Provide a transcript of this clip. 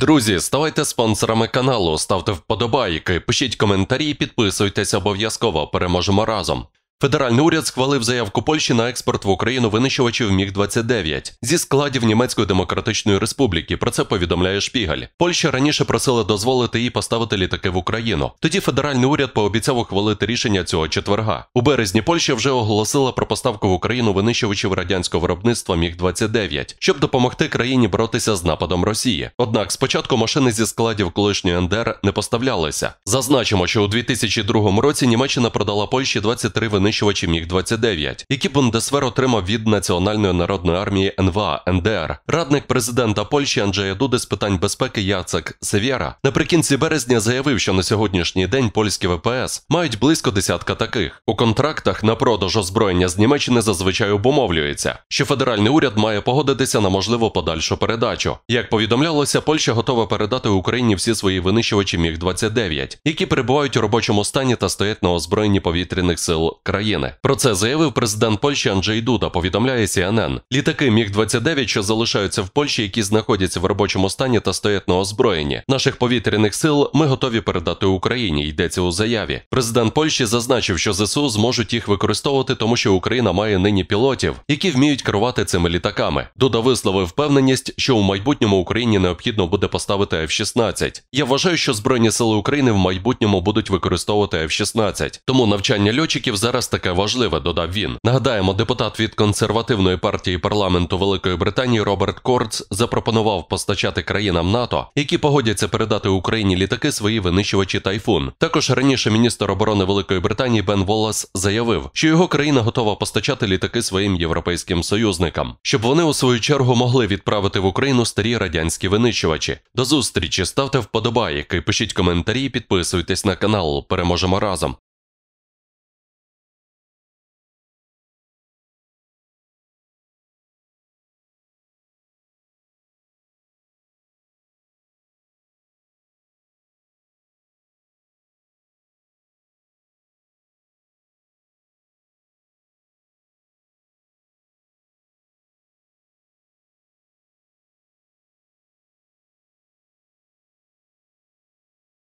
Друзі, ставайте спонсорами каналу, ставте вподобайки, пишіть коментарі, підписуйтесь обов'язково. Переможемо разом. Федеральний уряд схвалив заявку Польщі на експорт в Україну винищувачів Міг-29 зі складів Німецької Демократичної Республіки. Про це повідомляє Шпігаль. Польща раніше просила дозволити їй поставити літаки в Україну. Тоді федеральний уряд пообіцяв ухвалити рішення цього четверга. У березні Польща вже оголосила про поставку в Україну винищувачів радянського виробництва Міг-29, щоб допомогти країні боротися з нападом Росії. Однак спочатку машини зі складів колишньої НДР не поставлялися. Зазначимо, що у 2002 році Німеччина продала Польщі 23 винищувачі Міг-29, які Бундесвер отримав від Національної народної армії НВА НДР. Радник президента Польщі Анджея Дуди з питань безпеки Яцек Севєра наприкінці березня заявив, що на сьогоднішній день польські ВПС мають близько десятка таких. У контрактах на продаж озброєння з Німеччини зазвичай обумовлюється, що федеральний уряд має погодитися на можливу подальшу передачу. Як повідомлялося, Польща готова передати Україні всі свої винищувачі Міг-29, які перебувають у робочому стані та стоять на озброєнні повітряних сил країни. Про це заявив президент Польщі Анджей Дуда. Повідомляє CNN. Літаки Міг-29, що залишаються в Польщі, які знаходяться в робочому стані та стоять на озброєнні наших повітряних сил, ми готові передати Україні. Йдеться у заяві. Президент Польщі зазначив, що ЗСУ зможуть їх використовувати, тому що Україна має нині пілотів, які вміють керувати цими літаками. Дуда висловив впевненість, що у майбутньому Україні необхідно буде поставити F-16. Я вважаю, що збройні сили України в майбутньому будуть використовувати F-16. Тому навчання льотчиків зараз таке важливе, додав він. Нагадаємо, депутат від консервативної партії парламенту Великої Британії Роберт Корц запропонував постачати країнам НАТО, які погодяться передати Україні літаки свої винищувачі Тайфун. Також раніше міністр оборони Великої Британії Бен Волас заявив, що його країна готова постачати літаки своїм європейським союзникам, щоб вони у свою чергу могли відправити в Україну старі радянські винищувачі. До зустрічі ставте вподобайки, пишіть коментарі, підписуйтесь на канал. Переможемо разом.